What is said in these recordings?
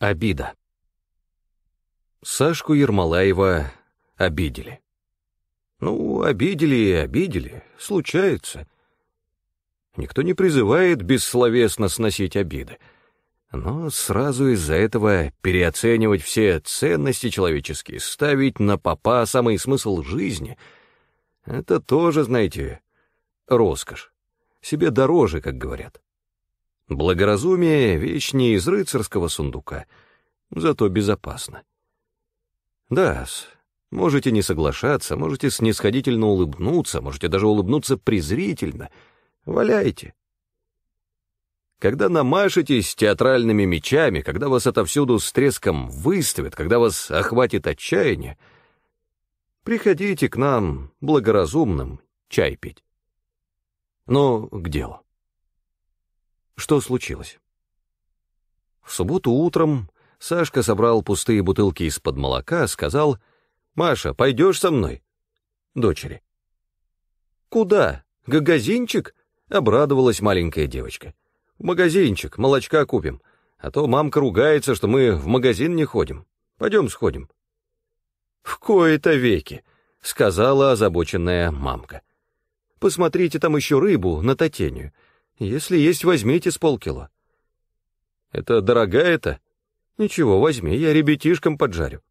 Обида. Сашку Ермолаева обидели. Ну, обидели и обидели, случается. Никто не призывает бессловесно сносить обиды. Но сразу из-за этого переоценивать все ценности человеческие, ставить на попа самый смысл жизни — это тоже, знаете, роскошь. Себе дороже, как говорят. Благоразумие — вещь не из рыцарского сундука, зато безопасно. да можете не соглашаться, можете снисходительно улыбнуться, можете даже улыбнуться презрительно. Валяйте. Когда намашетесь театральными мечами, когда вас отовсюду с треском выставят, когда вас охватит отчаяние, приходите к нам благоразумным чай пить. Но к делу. Что случилось? В субботу утром Сашка собрал пустые бутылки из-под молока, сказал, «Маша, пойдешь со мной?» Дочери. «Куда? Гагазинчик?» — обрадовалась маленькая девочка. «В магазинчик, молочка купим, а то мамка ругается, что мы в магазин не ходим. Пойдем сходим». «В кои-то веки», — сказала озабоченная мамка. «Посмотрите там еще рыбу на татению. Если есть, возьмите с полкило. Это дорогая-то? Ничего, возьми, я ребятишкам поджарю.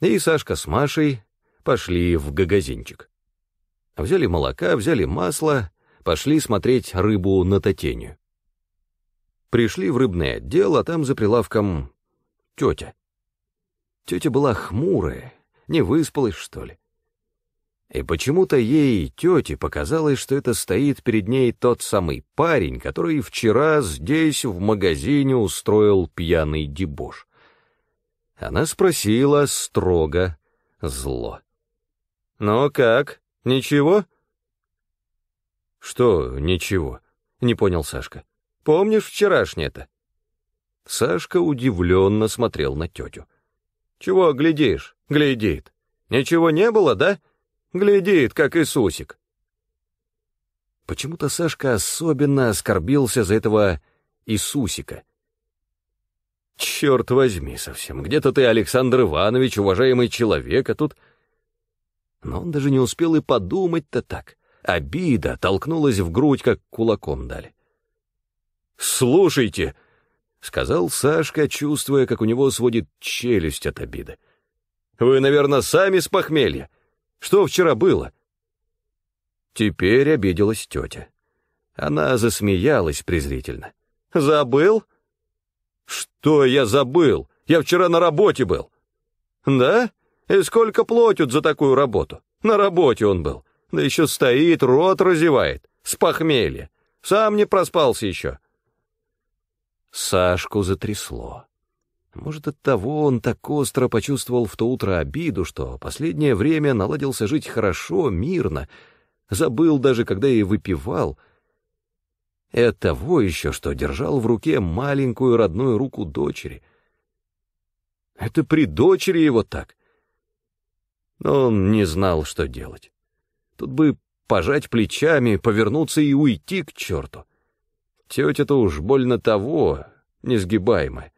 И Сашка с Машей пошли в гагазинчик. Взяли молока, взяли масло, пошли смотреть рыбу на татению. Пришли в рыбный отдел, а там за прилавком тетя. Тетя была хмурая, не выспалась, что ли. И почему-то ей, тете, показалось, что это стоит перед ней тот самый парень, который вчера здесь, в магазине, устроил пьяный дебош. Она спросила строго, зло. «Ну как, ничего?» «Что ничего?» — не понял Сашка. «Помнишь вчерашнее-то?» Сашка удивленно смотрел на тетю. «Чего глядишь?» — глядит. «Ничего не было, да?» Глядит, как Иисусик. Почему-то Сашка особенно оскорбился за этого Иисусика. Черт возьми совсем, где-то ты, Александр Иванович, уважаемый человек, а тут... Но он даже не успел и подумать-то так. Обида толкнулась в грудь, как кулаком дали. «Слушайте», — сказал Сашка, чувствуя, как у него сводит челюсть от обиды. «Вы, наверное, сами с похмелья. Что вчера было?» Теперь обиделась тетя. Она засмеялась презрительно. «Забыл?» «Что я забыл? Я вчера на работе был». «Да? И сколько платят за такую работу? На работе он был. Да еще стоит, рот разевает. С похмелья. Сам не проспался еще». Сашку затрясло. Может, от того он так остро почувствовал в то утро обиду, что последнее время наладился жить хорошо, мирно, забыл даже, когда и выпивал. И от того еще, что держал в руке маленькую родную руку дочери. Это при дочери его так. Но он не знал, что делать. Тут бы пожать плечами, повернуться и уйти к черту. Тетя-то уж больно того, несгибаемая.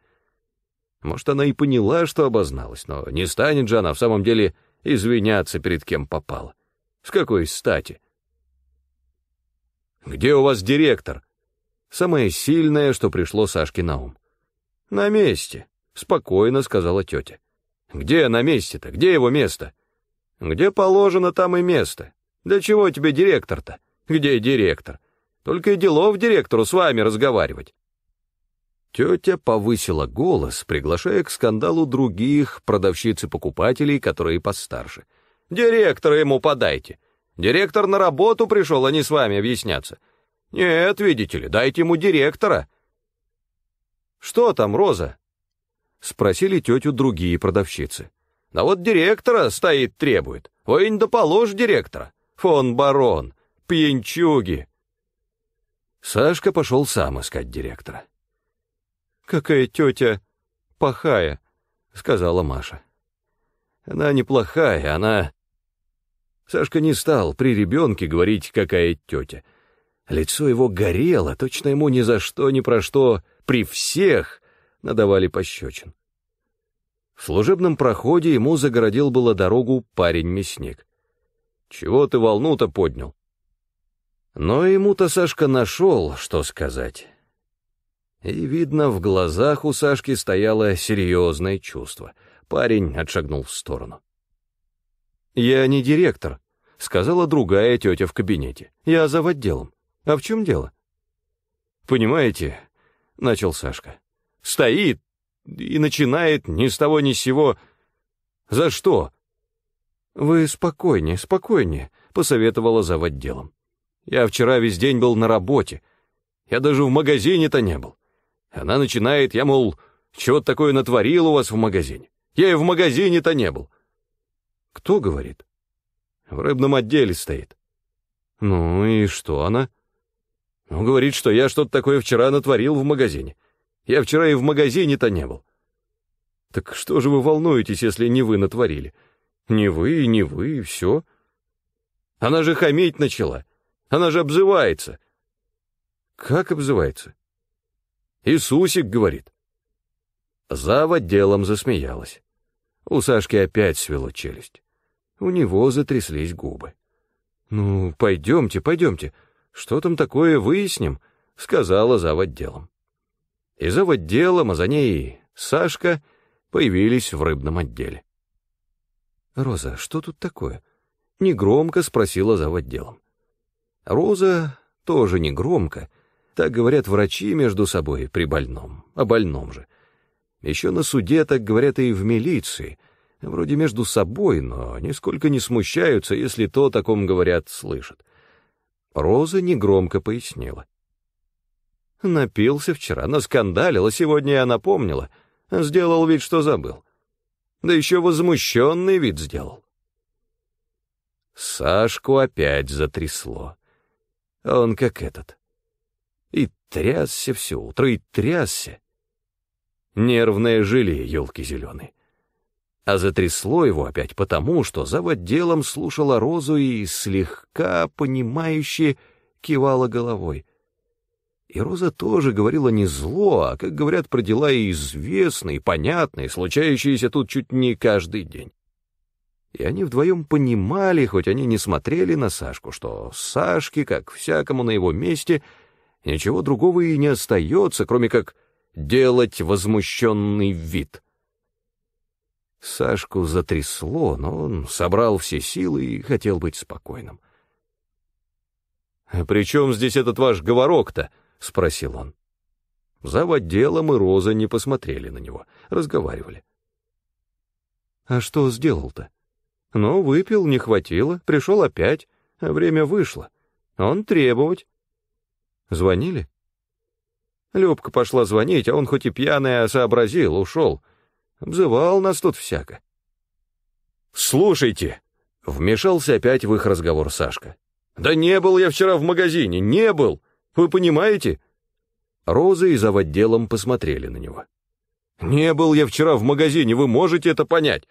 Может, она и поняла, что обозналась, но не станет же она в самом деле извиняться перед кем попала. С какой стати? «Где у вас директор?» Самое сильное, что пришло Сашке на ум. «На месте», — спокойно сказала тетя. «Где на месте-то? Где его место?» «Где положено, там и место. Для чего тебе директор-то? Где директор? Только и делов директору с вами разговаривать. Тетя повысила голос, приглашая к скандалу других продавщиц и покупателей, которые постарше. «Директора ему подайте. Директор на работу пришел, а не с вами объясняться. Нет, видите ли, дайте ему директора». «Что там, Роза?» — спросили тетю другие продавщицы. «Да вот директора стоит, требует. Ой, не доположь директора. Фон барон, пьянчуги». Сашка пошел сам искать директора. «Какая тетя плохая», — сказала Маша. «Она неплохая, она...» Сашка не стал при ребенке говорить, какая тетя. Лицо его горело, точно ему ни за что, ни про что, при всех надавали пощечин. В служебном проходе ему загородил было дорогу парень-мясник. «Чего ты волну-то поднял?» Но ему-то Сашка нашел, что сказать. И, видно, в глазах у Сашки стояло серьезное чувство. Парень отшагнул в сторону. «Я не директор», — сказала другая тетя в кабинете. «Я за отделом. А в чем дело?» «Понимаете», — начал Сашка, — «стоит и начинает ни с того ни с сего. За что?» «Вы спокойнее, спокойнее», — посоветовала за отделом. «Я вчера весь день был на работе. Я даже в магазине-то не был. Она начинает, я, мол, чего такое натворил у вас в магазине? Я и в магазине-то не был». «Кто говорит?» «В рыбном отделе стоит». «Ну и что она?» «Ну, говорит, что я что-то такое вчера натворил в магазине. Я вчера и в магазине-то не был». «Так что же вы волнуетесь, если не вы натворили?» «Не вы, не вы, и все». «Она же хамить начала. Она же обзывается». «Как обзывается?» «Иисусик, — говорит». Зава делом засмеялась. У Сашки опять свело челюсть. У него затряслись губы. «Ну, пойдемте, пойдемте. Что там такое, выясним», — сказала зав. отделом. И зав. отделом, а за ней Сашка появились в рыбном отделе. «Роза, что тут такое?» — негромко спросила зав. отделом. Роза тоже негромко, так говорят врачи между собой при больном, о больном же. Еще на суде так говорят и в милиции, вроде между собой, но нисколько не смущаются, если то о таком говорят, слышат. Роза негромко пояснила. Напился вчера, наскандалил, а сегодня я напомнила. Сделал вид, что забыл. Да еще возмущенный вид сделал. Сашку опять затрясло. Он как этот. И трясся все утро, и трясся. Нервное желе, елки зеленые. А затрясло его опять потому, что за отделом слушала Розу и слегка, понимающе кивала головой. И Роза тоже говорила не зло, а, как говорят, про дела известные, понятные, случающиеся тут чуть не каждый день. И они вдвоем понимали, хоть они не смотрели на Сашку, что Сашке, как всякому на его месте, ничего другого и не остается, кроме как делать возмущенный вид. Сашку затрясло, но он собрал все силы и хотел быть спокойным. «А «При чем здесь этот ваш говорок-то?» — спросил он. Зав. отделом и Роза не посмотрели на него, разговаривали. «А что сделал-то?» «Ну, выпил, не хватило, пришел опять, а время вышло. Он требовать». «Звонили?» Любка пошла звонить, а он хоть и пьяный, а сообразил, ушел. Обзывал нас тут всяко. «Слушайте!» — вмешался опять в их разговор Сашка. «Да не был я вчера в магазине, не был! Вы понимаете?» Роза и зав. отделом посмотрели на него. «Не был я вчера в магазине, вы можете это понять?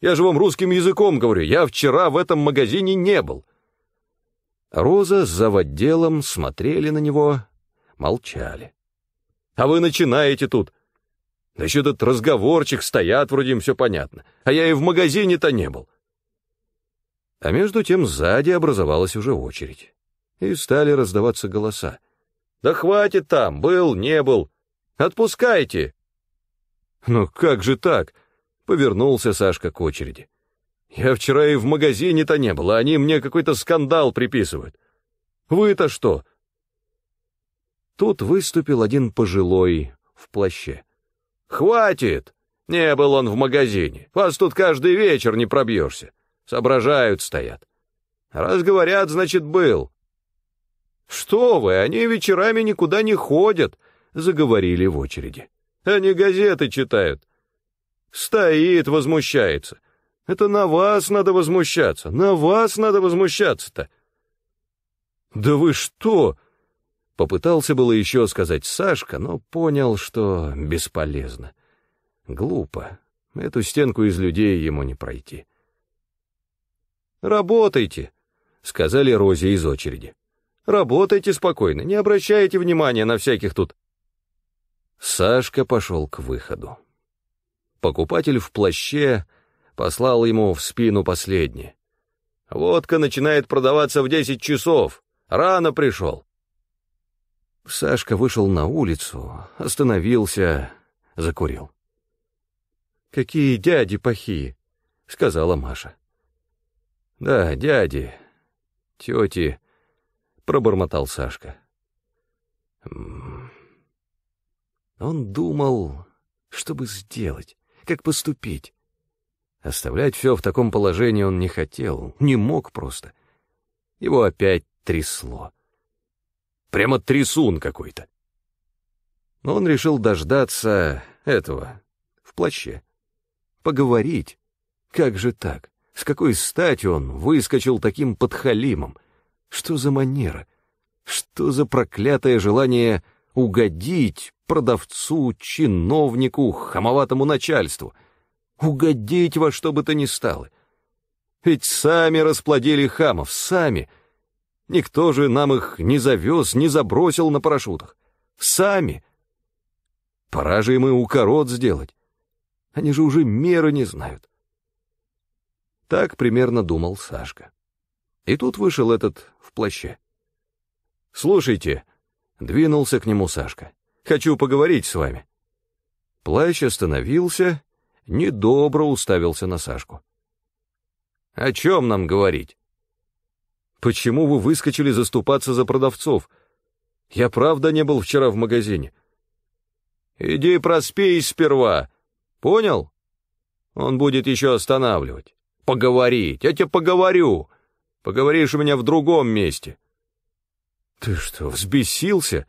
Я же вам русским языком говорю, я вчера в этом магазине не был». Роза с зав. отделом смотрели на него, молчали. «А вы начинаете тут. Да еще этот разговорчик стоят, вроде им все понятно, а я и в магазине-то не был». А между тем сзади образовалась уже очередь, и стали раздаваться голоса. Да хватит там, был, не был. Отпускайте. Ну как же так? Повернулся Сашка к очереди. Я вчера и в магазине-то не был, а они мне какой-то скандал приписывают. Вы-то что? Тут выступил один пожилой в плаще. Хватит! Не был он в магазине. Вас тут каждый вечер не пробьешься. Соображают стоят. Раз говорят, значит, был. «Что вы, они вечерами никуда не ходят», — заговорили в очереди. «Они газеты читают». Стоит, возмущается. Это на вас надо возмущаться, на вас надо возмущаться-то. «Да вы что?» Попытался было еще сказать Сашка, но понял, что бесполезно. Глупо. Эту стенку из людей ему не пройти. «Работайте», — сказали Розе из очереди. Работайте спокойно, не обращайте внимания на всяких тут Сашка пошел к выходу. Покупатель в плаще послал ему в спину последнее. «Водка начинает продаваться в десять часов. Рано пришел». Сашка вышел на улицу, остановился, закурил. «Какие дяди пахи!» — сказала Маша. «Да, дяди, тети», — пробормотал Сашка. Он думал, что бы сделать, как поступить. Оставлять все в таком положении он не хотел, не мог просто. Его опять трясло. Прямо трясун какой-то. Но он решил дождаться этого в плаще. Поговорить. Как же так? С какой стати он выскочил таким подхалимом? Что за манера? Что за проклятое желание угодить продавцу, чиновнику, хамоватому начальству? Угодить во что бы то ни стало. Ведь сами расплодили хамов, сами. Никто же нам их не завез, не забросил на парашютах. Сами. Пора же им и укорот сделать. Они же уже меры не знают. Так примерно думал Сашка. И тут вышел этот в плаще. «Слушайте», — двинулся к нему Сашка, — «хочу поговорить с вами». Плащ остановился, недобро уставился на Сашку. «О чем нам говорить?» «Почему вы выскочили заступаться за продавцов? Я правда не был вчера в магазине». «Иди проспей сперва, понял? Он будет еще останавливать. Поговорить, я тебе поговорю. Поговоришь у меня в другом месте». «Ты что, взбесился?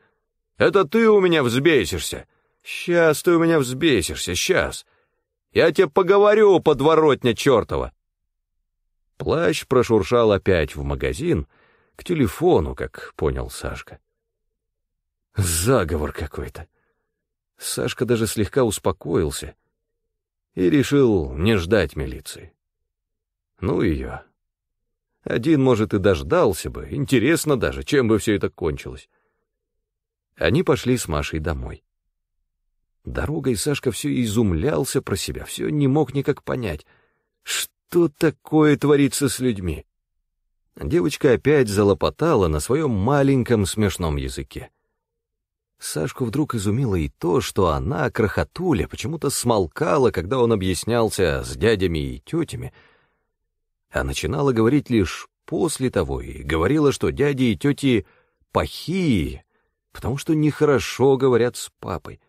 Это ты у меня взбесишься. Сейчас ты у меня взбесишься, сейчас. Я тебе поговорю, подворотня чертова!» Плащ прошуршал опять в магазин, к телефону, как понял Сашка. Заговор какой-то. Сашка даже слегка успокоился и решил не ждать милиции. Ну ее. Один, может, и дождался бы, интересно даже, чем бы все это кончилось. Они пошли с Машей домой. Дорогой Сашка все изумлялся про себя, все не мог никак понять, что такое творится с людьми. Девочка опять залопотала на своем маленьком смешном языке. Сашку вдруг изумило и то, что она, крохотуля, почему-то смолкала, когда он объяснялся с дядями и тетями, а начинала говорить лишь после того и говорила, что дяди и тети плохие, потому что нехорошо говорят с папой.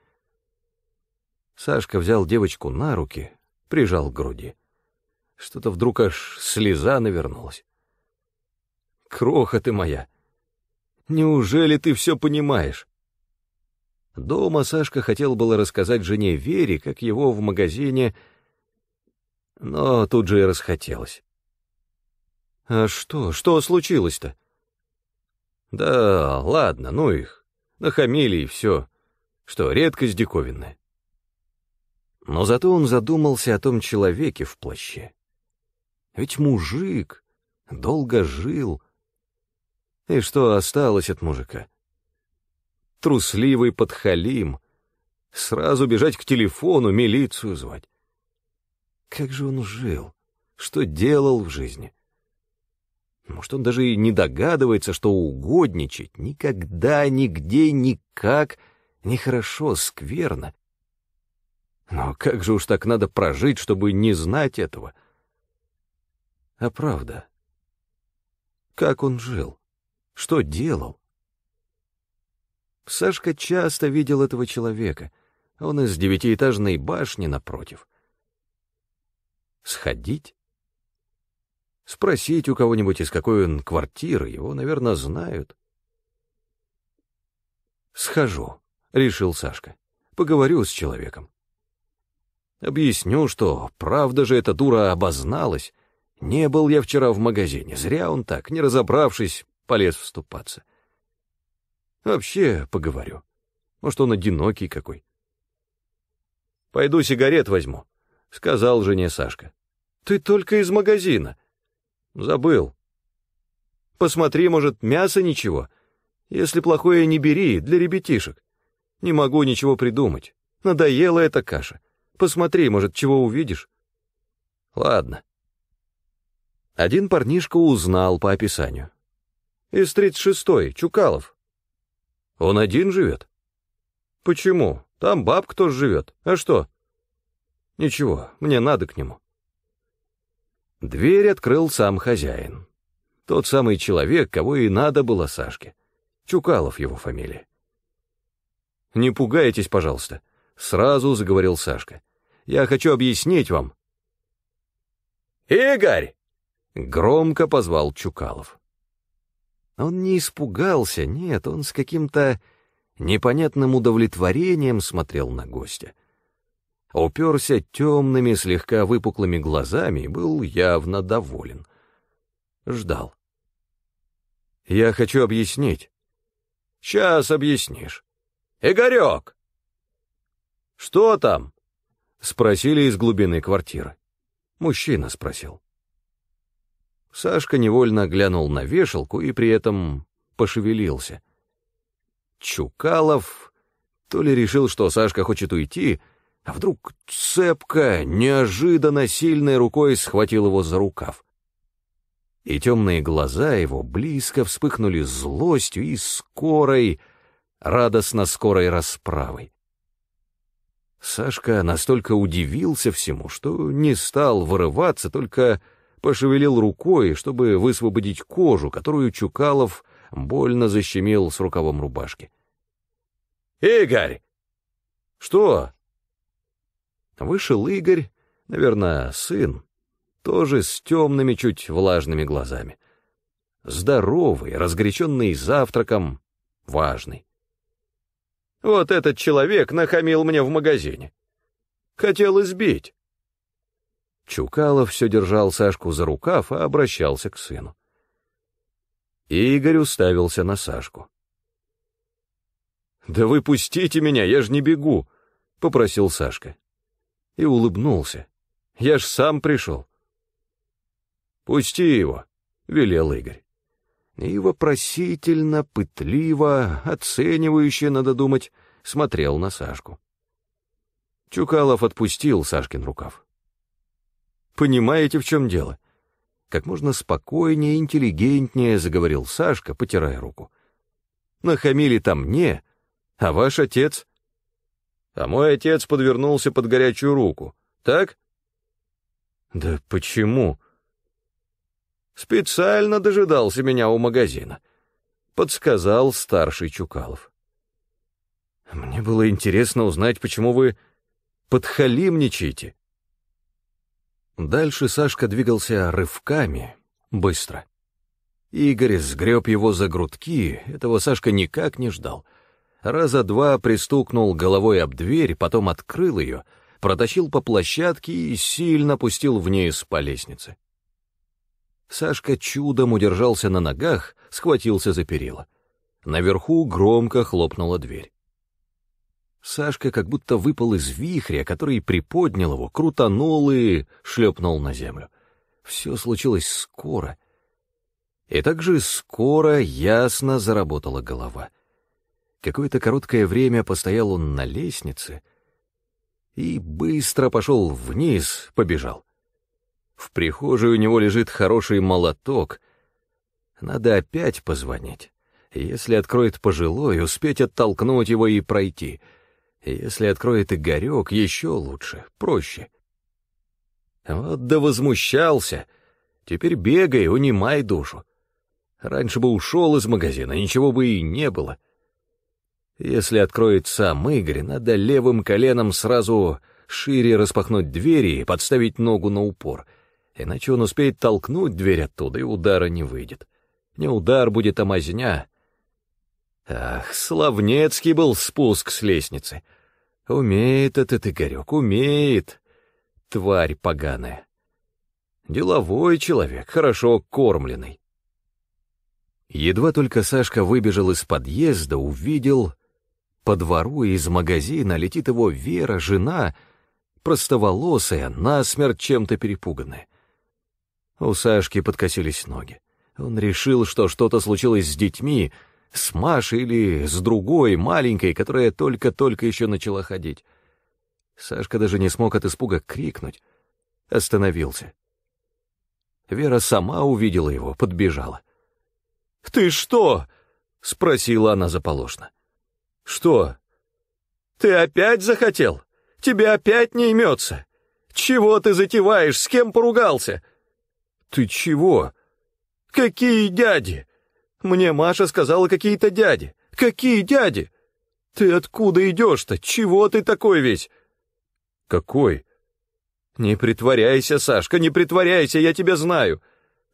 Сашка взял девочку на руки, прижал к груди. Что-то вдруг аж слеза навернулась. «Кроха ты моя! Неужели ты все понимаешь?» Дома Сашка хотел было рассказать жене Вере, как его в магазине, но тут же и расхотелось. «А что, что случилось-то?» «Да ладно, ну их, нахамили и все. Что, редкость диковинная?» Но зато он задумался о том человеке в плаще. Ведь мужик долго жил. И что осталось от мужика? Трусливый подхалим. Сразу бежать к телефону, милицию звать. Как же он жил? Что делал в жизни? Может, он даже и не догадывается, что угодничать никогда, нигде, никак нехорошо, скверно. Но как же уж так надо прожить, чтобы не знать этого? А правда, как он жил? Что делал? Сашка часто видел этого человека. Он из девятиэтажной башни напротив. Сходить? Спросить у кого-нибудь, из какой он квартиры, его, наверное, знают. «Схожу», — решил Сашка. «Поговорю с человеком». Объясню, что правда же эта дура обозналась. Не был я вчера в магазине, зря он так, не разобравшись, полез вступаться. Вообще поговорю. Может, он одинокий какой. «Пойду сигарет возьму», — сказал жене Сашка. «Ты только из магазина», Забыл. Посмотри, может, мяса ничего. Если плохое, не бери, для ребятишек. Не могу ничего придумать. Надоела эта каша. Посмотри, может, чего увидишь? Ладно. Один парнишка узнал по описанию. Из тридцать шестой, Чукалов. Он один живет? Почему? Там бабка тоже живет. А что? Ничего, мне надо к нему. Дверь открыл сам хозяин. Тот самый человек, кого и надо было Сашке. Чукалов его фамилия. «Не пугайтесь, пожалуйста», — сразу заговорил Сашка. «Я хочу объяснить вам». «Игорь!» — громко позвал Чукалов. Он не испугался, нет, он с каким-то непонятным удовлетворением смотрел на гостя. Уперся темными, слегка выпуклыми глазами и был явно доволен. Ждал. «Я хочу объяснить». «Сейчас объяснишь». «Игорек!» «Что там?» — спросили из глубины квартиры. Мужчина спросил. Сашка невольно глянул на вешалку и при этом пошевелился. Чукалов то ли решил, что Сашка хочет уйти, а вдруг цепко, неожиданно сильной рукой схватил его за рукав. И темные глаза его близко вспыхнули злостью и скорой, радостно скорой расправой. Сашка настолько удивился всему, что не стал вырываться, только пошевелил рукой, чтобы высвободить кожу, которую Чукалов больно защемил с рукавом рубашки. «Игорь!» «Что?» Вышел Игорь, наверное, сын, тоже с темными, чуть влажными глазами. Здоровый, разгоряченный завтраком, важный. Вот этот человек нахамил мне в магазине. Хотел избить. Чукалов все держал Сашку за рукав, а обращался к сыну. Игорь уставился на Сашку. «Да вы пустите меня, я ж не бегу», — попросил Сашка. И улыбнулся. «Я ж сам пришел». «Пусти его», — велел Игорь и вопросительно, пытливо, оценивающе, надо думать, смотрел на Сашку. Чукалов отпустил Сашкин рукав. «Понимаете, в чем дело?» Как можно спокойнее интеллигентнее заговорил Сашка, потирая руку. «Нахамили-то мне, а ваш отец...» «А мой отец подвернулся под горячую руку, так?» «Да почему?» Специально дожидался меня у магазина, подсказал старший Чукалов. Мне было интересно узнать, почему вы подхалимничаете. Дальше Сашка двигался рывками, быстро. Игорь сгреб его за грудки, этого Сашка никак не ждал. Раза два пристукнул головой об дверь, потом открыл ее, протащил по площадке и сильно пустил вниз по лестнице. Сашка чудом удержался на ногах, схватился за перила. Наверху громко хлопнула дверь. Сашка как будто выпал из вихря, который приподнял его, крутанул и шлепнул на землю. Все случилось скоро. И так же скоро ясно заработала голова. Какое-то короткое время постоял он на лестнице и быстро пошел вниз, побежал. В прихожей у него лежит хороший молоток. Надо опять позвонить. Если откроет пожилой, успеть оттолкнуть его и пройти. Если откроет Игорек, еще лучше, проще. Вот да возмущался. Теперь бегай, унимай душу. Раньше бы ушел из магазина, ничего бы и не было. Если откроет сам Игорь, надо левым коленом сразу шире распахнуть двери и подставить ногу на упор — иначе он успеет толкнуть дверь оттуда, и удара не выйдет. Не удар будет, а мазня. Ах, славнецкий был спуск с лестницы. Умеет этот Игорек, умеет. Тварь поганая. Деловой человек, хорошо кормленный. Едва только Сашка выбежал из подъезда, увидел... По двору из магазина летит его Вера, жена, простоволосая, насмерть чем-то перепуганная. У Сашки подкосились ноги. Он решил, что что-то случилось с детьми, С Машей или с другой, маленькой, которая только-только еще начала ходить. Сашка даже не смог от испуга крикнуть. Остановился. Вера сама увидела его, подбежала. «Ты что?» — спросила она заполошно. «Что?» «Ты опять захотел? Тебе опять не имется? Чего ты затеваешь? С кем поругался?» «Ты чего?» «Какие дяди? Мне Маша сказала какие-то дяди. Какие дяди? Ты откуда идешь-то? Чего ты такой весь?» «Какой?» «Не притворяйся, Сашка, не притворяйся, я тебя знаю.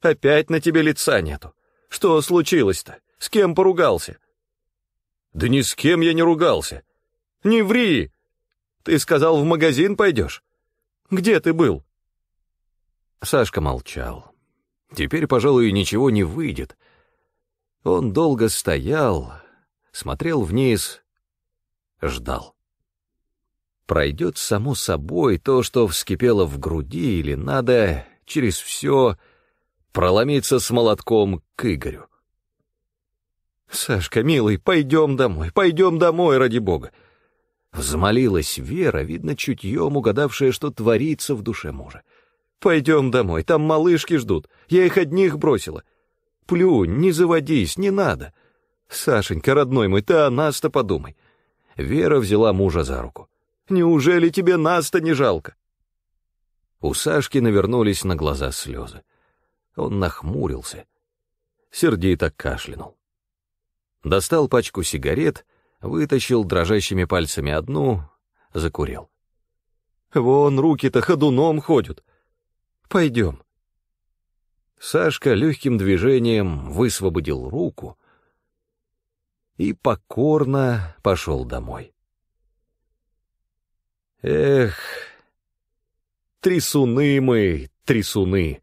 Опять на тебе лица нету. Что случилось-то? С кем поругался?» «Да ни с кем я не ругался. Не ври! Ты сказал, в магазин пойдешь? Где ты был?» Сашка молчал. Теперь, пожалуй, ничего не выйдет. Он долго стоял, смотрел вниз, ждал. Пройдет само собой то, что вскипело в груди, или надо через все проломиться с молотком к Игорю. «Сашка, милый, пойдем домой, пойдем домой, ради бога!» Взмолилась Вера, видно, чутьем угадавшая, что творится в душе мужа. «Пойдем домой, там малышки ждут, я их одних бросила. Плюнь, не заводись, не надо. Сашенька, родной мой, ты о нас-то подумай». Вера взяла мужа за руку. «Неужели тебе нас-то не жалко?» У Сашки навернулись на глаза слезы. Он нахмурился, сердито кашлянул. Достал пачку сигарет, вытащил дрожащими пальцами одну, закурил. «Вон руки-то ходуном ходят. Пойдем». Сашка легким движением высвободил руку и покорно пошел домой. Эх, трясуны мы, трясуны.